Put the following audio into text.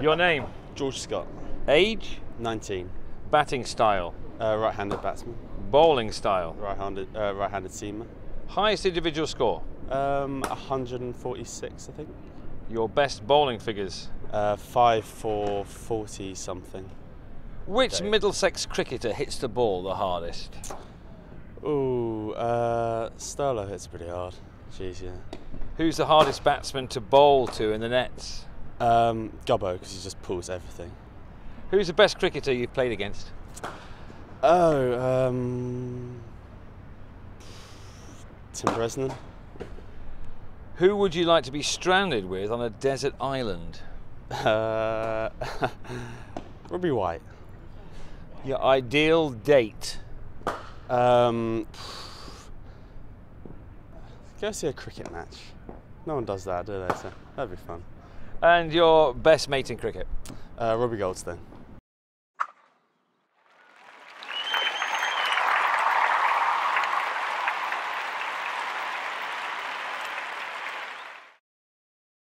Your name, George Scott, age, 19, batting style, uh, right-handed batsman, bowling style, right-handed uh, right-handed seamer. highest individual score, Um, 146, I think. your best bowling figures. Uh, five for 40 something. Which. Middlesex cricketer hits the ball the hardest? Ooh, uh, Sterlo hits pretty hard. Jeez, yeah. Who's the hardest batsman to bowl to in the nets? Um, Gubbo, because he just pulls everything. Who's the best cricketer you've played against? Oh, um, Tim Bresnan. Who would you like to be stranded with on a desert island? Uh, Robbie White. Your ideal date? Um, go see a cricket match. No one does that, do they? So that'd be fun. And your best mate in cricket? Uh, Robbie Goldstein.